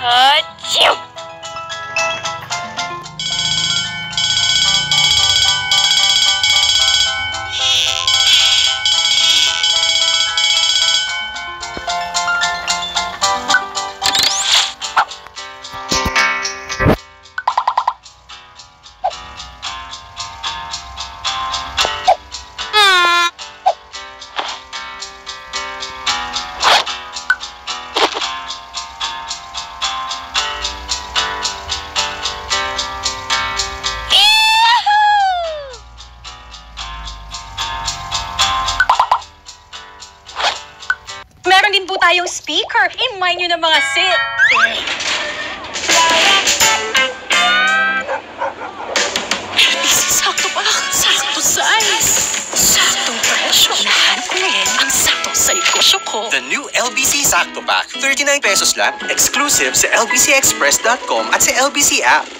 喝酒。Imay nyo na mga sit. Sakto pa. Sakto size. Saktong presyo. Lahat ko rin ang sakto sa negosyo ko. The new LBC Sakto Pack. 39 pesos lang. Exclusive sa lbcexpress.com at sa LBC app.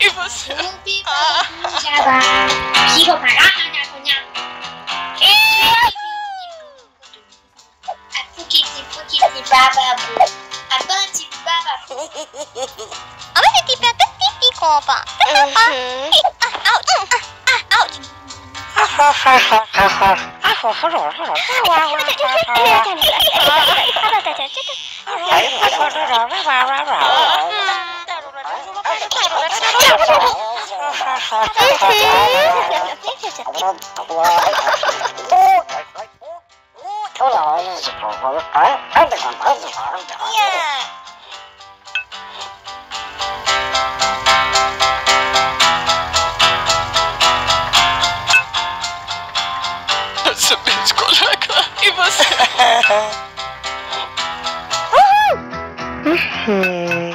E você? Ah. bababu. Abante bababu. Olha que pra Papa. Mm -hmm. Ouch! yeah. Sabit kolega i was... Mm-hmm.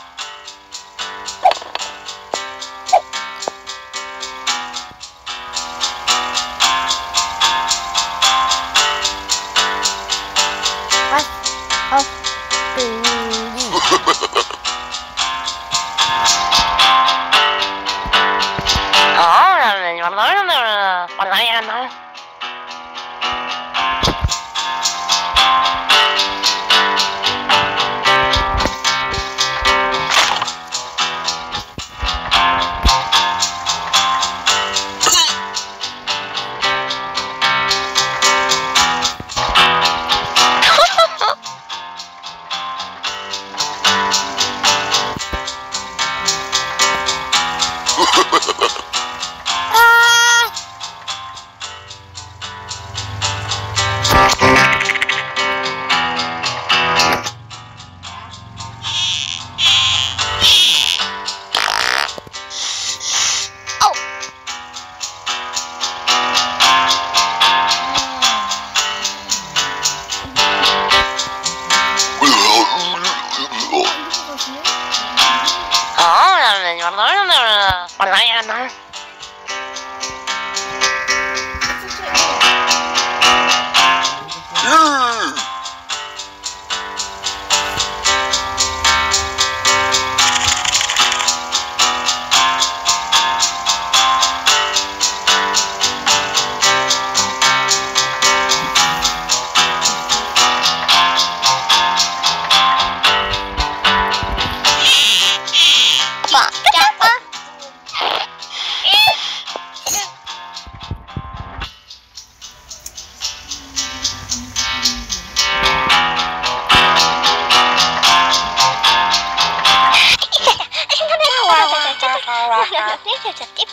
channel. شو ترتيب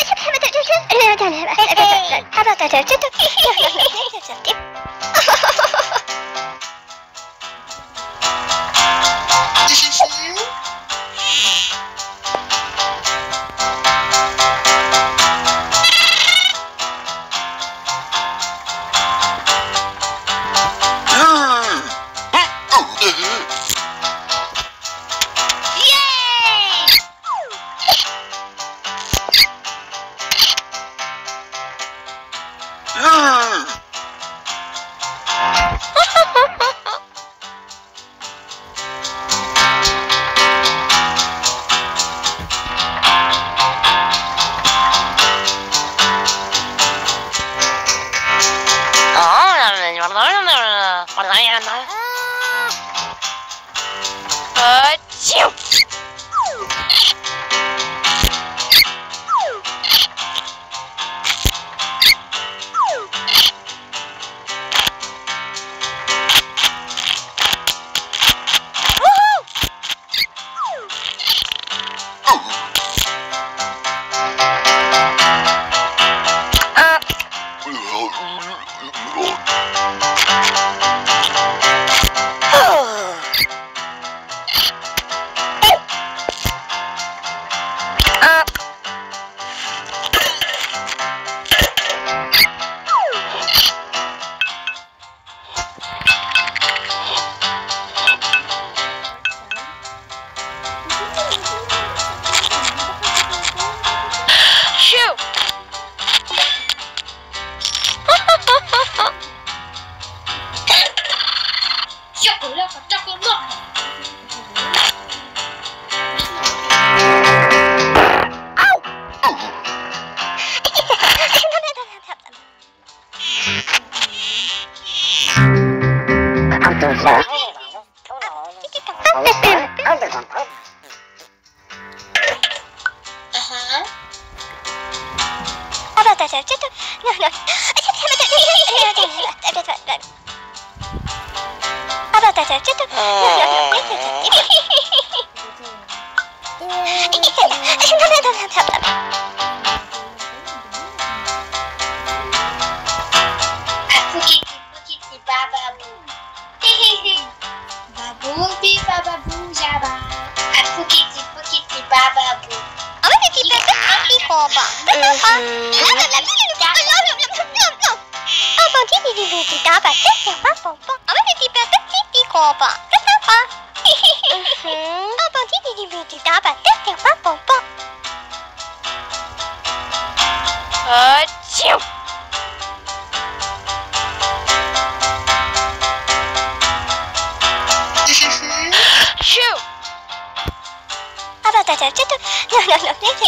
أشوف حمد الجوجل المعدان حبط الجوجل ちょっと、no, no. アバタちゃん、ちょっと、no, no, no. ちょっと、Apa baca-catu, nah, nah, nah, nah.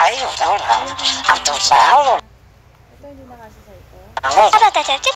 Ayo, saudara. Atau